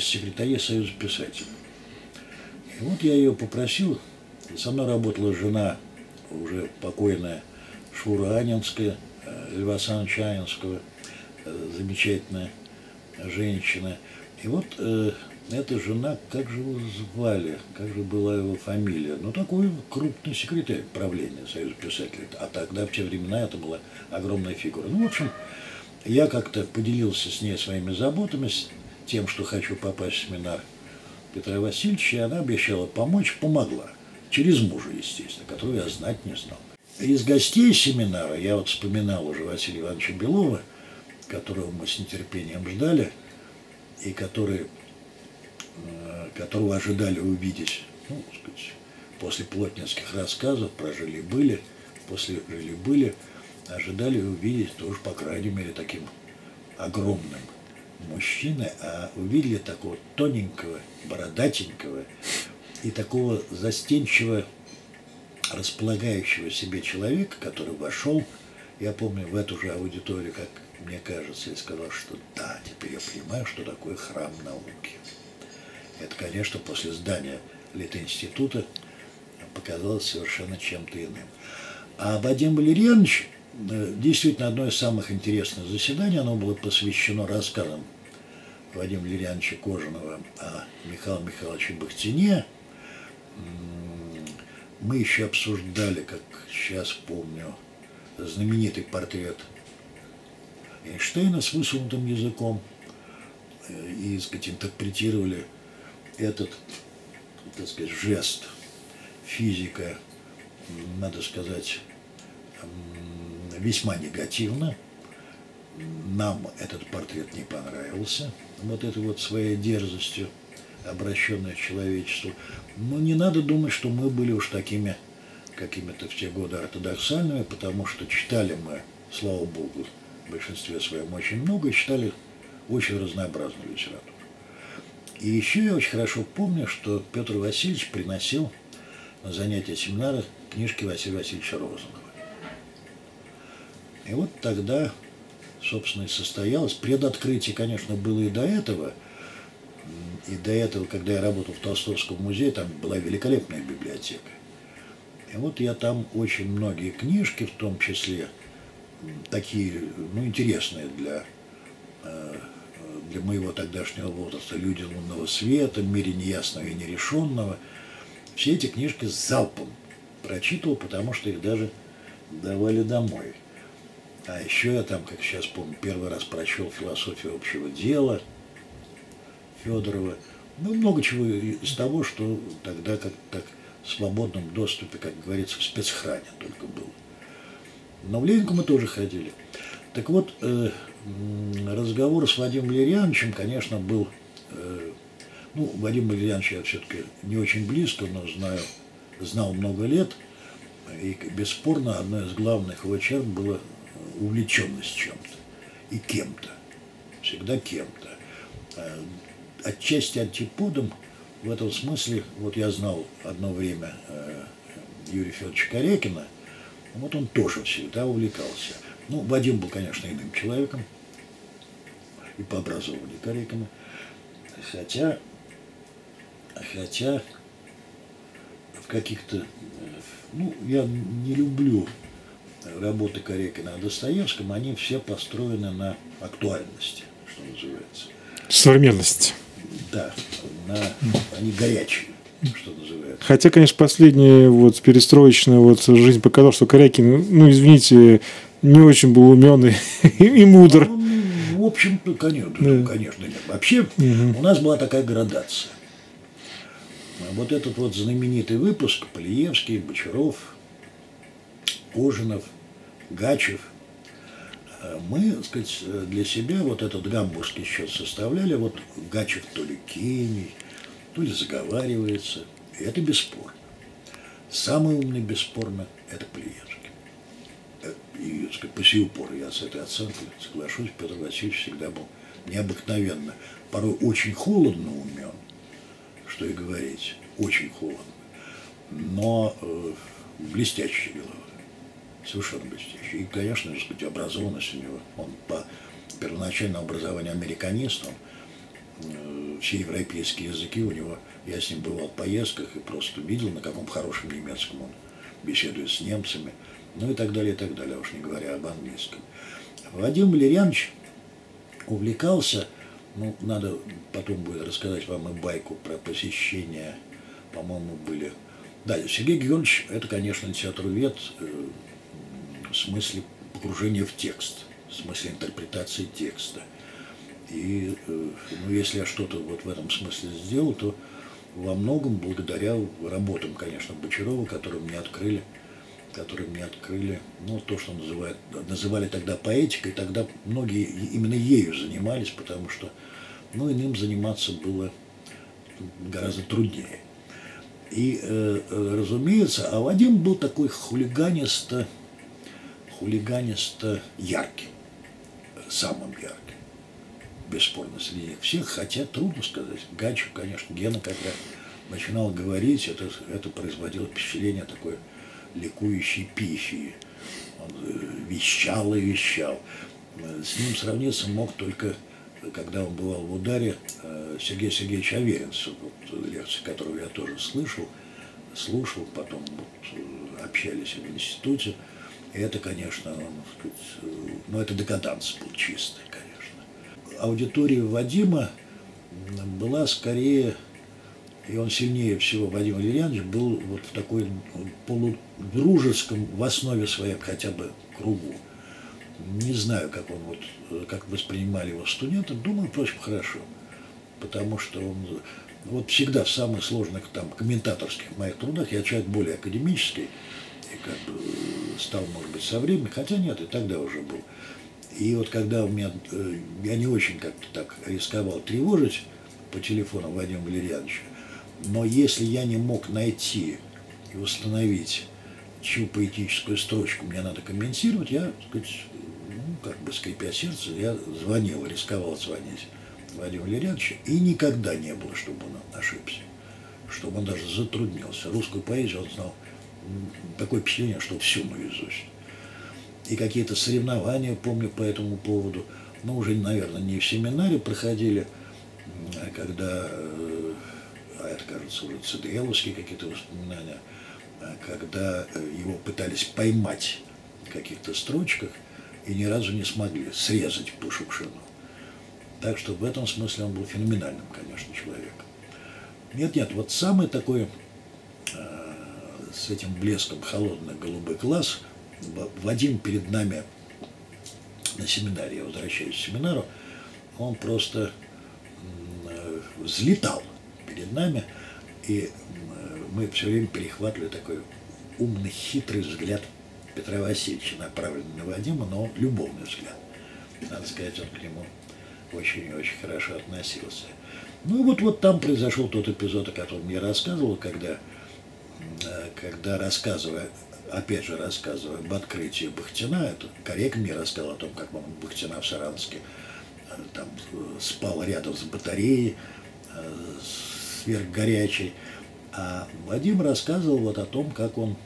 из Союза писателей. И вот я ее попросил, со мной работала жена уже покойная Шура Анинская, э, Льва Александровича Анинского, э, замечательная женщина. И вот э, эта жена, как же его звали, как же была его фамилия? Ну, такой крупный секретарь правления Союза писателей. А тогда, в те времена, это была огромная фигура. Ну, в общем, я как-то поделился с ней своими заботами, тем, что хочу попасть в семинар Петра Васильевича, и она обещала помочь, помогла. Через мужа, естественно, которого я знать не знал. Из гостей семинара, я вот вспоминал уже Василия Ивановича Белова, которого мы с нетерпением ждали, и который Э, которого ожидали увидеть, ну, сказать, после плотницких рассказов про жили-были, после жили-были, ожидали увидеть тоже, по крайней мере, таким огромным мужчиной, а увидели такого тоненького, бородатенького и такого застенчивого, располагающего себе человека, который вошел, я помню, в эту же аудиторию, как мне кажется, и сказал, что да, теперь я понимаю, что такое храм науки. Это, конечно, после здания Литинститута показалось совершенно чем-то иным. А Вадим Валерьянович, действительно, одно из самых интересных заседаний, оно было посвящено рассказам Вадима Валерьяновича Кожаного о Михаиле Михайловиче Бахтине. Мы еще обсуждали, как сейчас помню, знаменитый портрет Эйнштейна с высунутым языком э, и, так сказать, интерпретировали этот, так сказать, жест физика, надо сказать, весьма негативно. Нам этот портрет не понравился, вот этой вот своей дерзостью, обращенной к человечеству. Но не надо думать, что мы были уж такими какими-то в те годы ортодоксальными, потому что читали мы, слава богу, в большинстве своем очень много, читали очень разнообразную литературу. И еще я очень хорошо помню, что Петр Васильевич приносил на занятия семинара книжки Василия Васильевича Розанова. И вот тогда, собственно, и состоялось. Предоткрытие, конечно, было и до этого. И до этого, когда я работал в Толстовском музее, там была великолепная библиотека. И вот я там очень многие книжки, в том числе такие, ну, интересные для э, для моего тогдашнего возраста «Люди лунного света», «Мире неясного и нерешенного». Все эти книжки с залпом прочитывал, потому что их даже давали домой. А еще я там, как сейчас помню, первый раз прочел «Философию общего дела» Федорова. Ну, много чего из того, что тогда как так в свободном доступе, как говорится, в спецхране только было. Но в Ленинку мы тоже ходили. Так вот, э, разговор с Вадимом Валерьяновичем, конечно, был... Э, ну, Вадим Валерьянович я все-таки не очень близко, но знаю, знал много лет. И бесспорно, одна из главных его черт была увлеченность чем-то и кем-то. Всегда кем-то. Э, отчасти антиподом в этом смысле, вот я знал одно время э, Юрия Федоровича Корякина, вот он тоже всегда увлекался – ну, Вадим был, конечно, иным человеком и по образованию Корякина. Хотя, хотя в каких-то, ну, я не люблю работы Корякина о Достоевском, они все построены на актуальности, что называется. Современности. Да, на, они горячие что называется. Хотя, конечно, последняя вот перестроечная вот жизнь показала, что Корякин, ну, извините, не очень был умен и, и мудр. Ну, в общем-то, конечно, да. конечно нет. Вообще угу. у нас была такая градация. Вот этот вот знаменитый выпуск Полиевский, Бочаров, Кожинов, Гачев, мы, так сказать, для себя вот этот гамбургский счет составляли, вот Гачев то ли гений, то ли заговаривается, и это бесспорно. Самый умный, бесспорно, это Полиевский. И сказать, по сию пору я с этой оценкой соглашусь, Петр Васильевич всегда был необыкновенно, порой очень холодно умен, что и говорить, очень холодно, но э, блестящий голова, совершенно блестящий. И, конечно, так сказать, образованность у него, он по первоначальное образование американист, он э, все европейские языки у него, я с ним бывал в поездках и просто видел, на каком хорошем немецком он беседует с немцами, ну и так далее, и так далее, уж не говоря об английском. Вадим Валерьянович увлекался, ну, надо потом будет рассказать вам и байку про посещение, по-моему, были... Да, Сергей Георгиевич, это, конечно, литературовед э, в смысле погружения в текст, в смысле интерпретации текста. И э, ну, если я что-то вот в этом смысле сделал, то во многом благодаря работам, конечно, Бочарова, которые мне открыли которые мне открыли, ну, то, что называют, называли тогда поэтикой, тогда многие именно ею занимались, потому что, ну, иным заниматься было гораздо труднее. И, э, э, разумеется, а Вадим был такой хулиганисто, хулиганисто ярким, самым ярким, бесспорно, среди всех, хотя трудно сказать. Гачев, конечно, Гена, когда начинал говорить, это, это производило впечатление такое – ликующей пифии. Он э, вещал и вещал. Э, с ним сравниться мог только, когда он бывал в ударе, э, Сергей Сергеевич Аверинцев, вот, лекции которого я тоже слышал, слушал, потом вот, общались в институте. И это, конечно, он, сказать, ну, это декаданс был чистый, конечно. Аудитория Вадима была скорее и он сильнее всего, Вадим Валерьянович, был вот в такой полудружеском, в основе своей хотя бы кругу. Не знаю, как он вот, как воспринимали его студенты, думаю, впрочем, хорошо. Потому что он вот всегда в самых сложных там комментаторских моих трудах, я человек более академический, как бы стал, может быть, со временем, хотя нет, и тогда уже был. И вот когда у меня, э, я не очень как-то так рисковал тревожить по телефону Вадима Валерьяновича, но если я не мог найти и установить, чью поэтическую строчку мне надо комментировать, я, так сказать, ну, как бы скрипя сердце, я звонил, рисковал звонить Владимиру Валерьяновичу, и никогда не было, чтобы он ошибся, чтобы он даже затруднился. Русскую поэзию он знал такое впечатление, что всю наизусть. И какие-то соревнования, помню, по этому поводу, но уже, наверное, не в семинаре проходили, а когда э, а это, кажется, уже ЦДЛовские какие-то воспоминания, а, когда э, его пытались поймать в каких-то строчках и ни разу не смогли срезать по Шукшину. Так что в этом смысле он был феноменальным, конечно, человеком. Нет-нет, вот самый такой с этим блеском холодный голубой глаз, Вадим перед нами на семинаре, я возвращаюсь к семинару, он просто э, взлетал перед нами, и мы все время перехватывали такой умный, хитрый взгляд Петра Васильевича, направленный на Вадима, но любовный взгляд. Надо сказать, он к нему очень и очень хорошо относился. Ну и вот, вот там произошел тот эпизод, о котором я рассказывал, когда, когда рассказывая, опять же рассказывая об открытии Бахтина, это Корек мне рассказал о том, как он Бахтина в Саранске там спал рядом с батареей, с сверхгорячий. А Вадим рассказывал вот о том, как он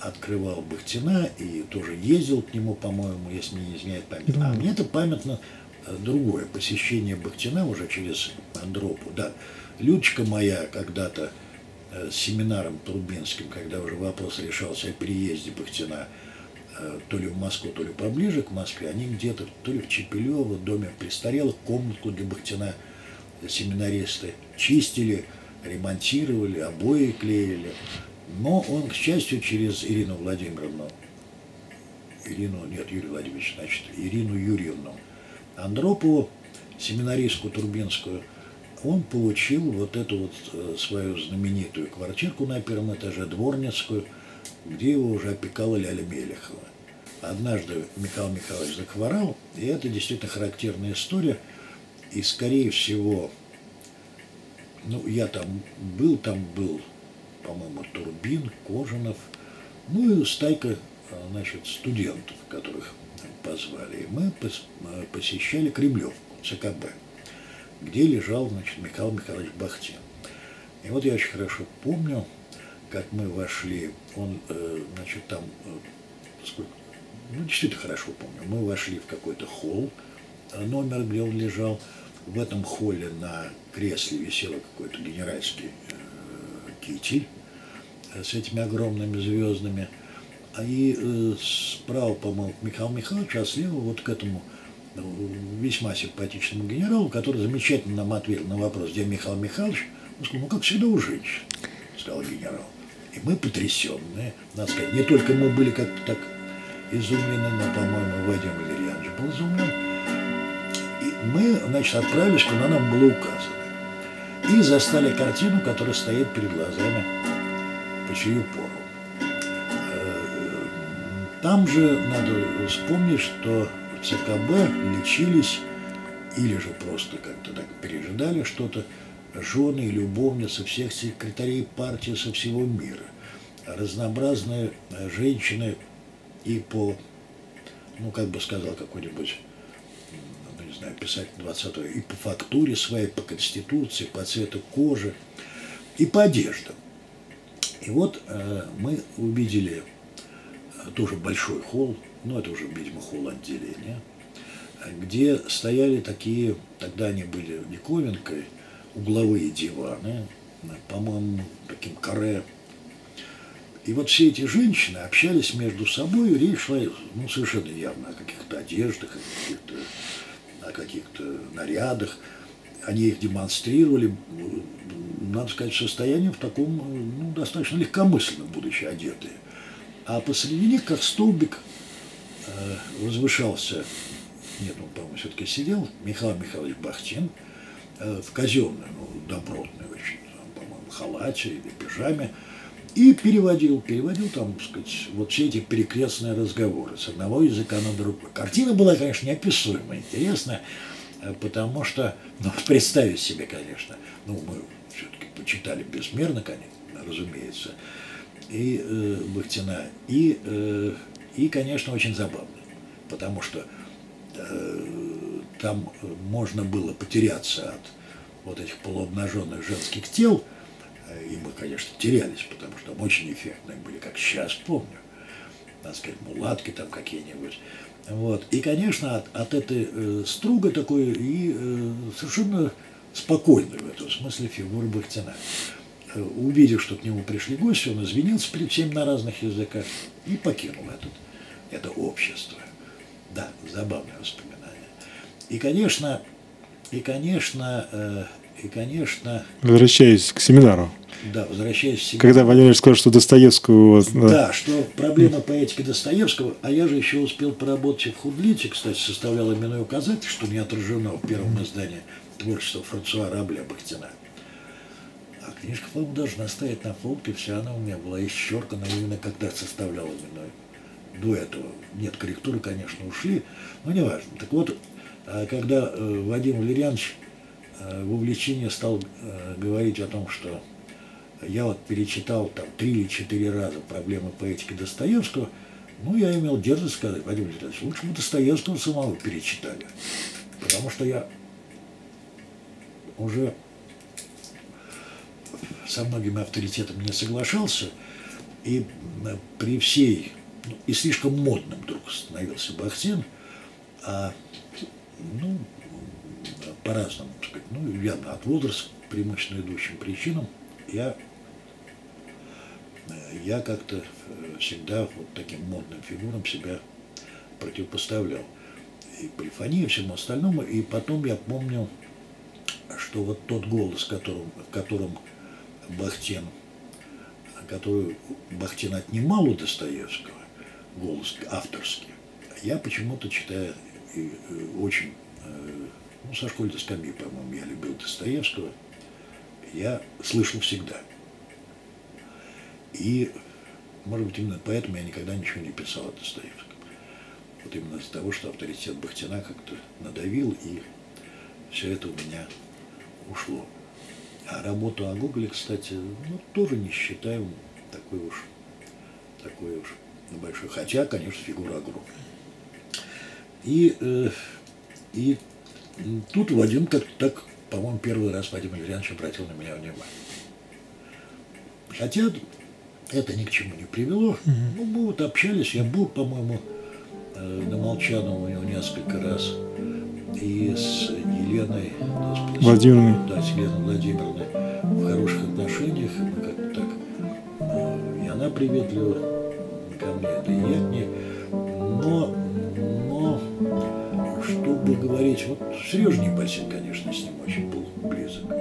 открывал Бахтина и тоже ездил к нему, по-моему, если мне не изменяет память. А мне это памятно э, другое, посещение Бахтина уже через Андропу. Да, Людочка моя когда-то э, семинаром Трубинским, когда уже вопрос решался о переезде Бахтина э, то ли в Москву, то ли поближе к Москве, они где-то, то ли в Чепелево, доме престарелых, комнатку для Бахтина – семинаристы чистили, ремонтировали, обои клеили. Но он, к счастью, через Ирину Владимировну, Ирину, нет, Юрий Владимирович, значит, Ирину Юрьевну Андропову, семинаристку Турбинскую, он получил вот эту вот э, свою знаменитую квартирку на первом этаже, дворницкую, где его уже опекала Ляля Мелехова. Однажды Михаил Михайлович захворал, и это действительно характерная история – и, скорее всего, ну, я там был, там был, по-моему, Турбин, Кожанов, ну и стайка, значит, студентов, которых позвали. И мы посещали Кремлевку, ЦКБ, где лежал, значит, Михаил Михайлович Бахтин. И вот я очень хорошо помню, как мы вошли, он, э, значит, там, э, сколько, ну, действительно хорошо помню, мы вошли в какой-то холл, номер, где он лежал. В этом холле на кресле висело какой-то генеральский э, китель э, с этими огромными звездами. И э, справа, по-моему, Михаил Михайлович, а слева вот к этому э, весьма симпатичному генералу, который замечательно нам ответил на вопрос, где Михаил Михайлович, он сказал, ну, как всегда у женщин, сказал генерал. И мы потрясенные, надо сказать, не только мы были как-то так изумлены, но, по-моему, Вадим Валерьянович был изумлен. И мы, значит, отправились, куда нам было указано. И застали картину, которая стоит перед глазами по сию пору. Э, там же надо вспомнить, что в ЦКБ лечились или же просто как-то так пережидали что-то жены и любовницы всех секретарей партии со всего мира. Разнообразные женщины и по, ну, как бы сказал какой-нибудь, ну, не знаю, писатель 20 и по фактуре своей, по конституции, по цвету кожи, и по одеждам. И вот э, мы увидели э, тоже большой холл, ну, это уже, видимо, холл отделения, где стояли такие, тогда они были диковинкой, угловые диваны, по-моему, таким каре. И вот все эти женщины общались между собой, и речь шла ну, совершенно явно о каких-то одеждах, о каких-то, о каких-то нарядах. Они их демонстрировали, надо сказать, в состоянии в таком, ну, достаточно легкомысленном, будучи одетые. А посреди как столбик, возвышался, нет, он, по-моему, все-таки сидел, Михаил Михайлович Бахтин – Э, в казенной, ну, добротной очень, по-моему, халате или пижаме, и переводил, переводил там, так сказать, вот все эти перекрестные разговоры с одного языка на другой. Картина была, конечно, неописуемо интересная, э, потому что, ну, представить себе, конечно, ну, мы все-таки почитали безмерно, конечно, разумеется, и э, Бахтина, и, э, и, конечно, очень забавно, потому что э, там можно было потеряться от вот этих полуобнаженных женских тел, э, и мы, конечно, терялись, потому что там очень эффектные были, как сейчас помню, так сказать, мулатки там какие-нибудь. Вот. И, конечно, от, от этой э, струга такой и э, совершенно спокойной в этом смысле фигуры Бахтина. Э, увидев, что к нему пришли гости, он извинился перед всеми на разных языках и покинул этот, это общество. Да, забавное воспоминание. И, конечно, и, конечно, э, и, конечно... Возвращаясь к семинару. Да, возвращаясь к семинару. Когда Владимир сказал, что Достоевского... Да. да, что проблема поэтики Достоевского, а я же еще успел поработать в Худлите, кстати, составлял именной указатель, что не отражено в первом издании творчества Франсуа Рабля Бахтина. А книжка, по-моему, должна стоять на полке, вся она у меня была исчеркана именно когда составлял именной. До этого. Нет, корректуры, конечно, ушли, но не важно. Так вот, а когда э, Вадим Валерьянович э, в увлечении стал э, говорить о том, что я вот перечитал там три или четыре раза проблемы поэтики Достоевского, ну, я имел дерзость сказать, Вадим Валерьянович, лучше бы Достоевского самого перечитали. Потому что я уже со многими авторитетами не соглашался, и при всей, и слишком модным вдруг становился Бахтин, а ну, по-разному, так сказать, ну, явно от возраста, преимущественно идущим причинам, я, я как-то э, всегда вот таким модным фигурам себя противопоставлял. И полифонии, и всему остальному. И потом я помню, что вот тот голос, которым, которым Бахтин, который Бахтин отнимал у Достоевского, голос авторский, я почему-то читаю э, очень, э, ну, со школьной скамьи, по-моему, я любил Достоевского, я слышал всегда. И, может быть, именно поэтому я никогда ничего не писал о Достоевском. Вот именно из-за того, что авторитет Бахтина как-то надавил, и все это у меня ушло. А работу о Гоголе, кстати, ну, тоже не считаю такой уж, такой уж большой. Хотя, конечно, фигура огромная. И, э, и тут Вадим как так, по-моему, первый раз Вадим Ильянович обратил на меня внимание. Хотя это ни к чему не привело. Ну, мы вот общались, я был, по-моему, э, на Молчаново у него несколько раз. и с Еленой господи, Владимировной. Да, с Еленой Владимировной в хороших отношениях. Мы как-то так, э, и она приветлива ко мне, да я к ней. Но, но, чтобы говорить, вот Сережа Непасин, конечно, с ним очень был близок.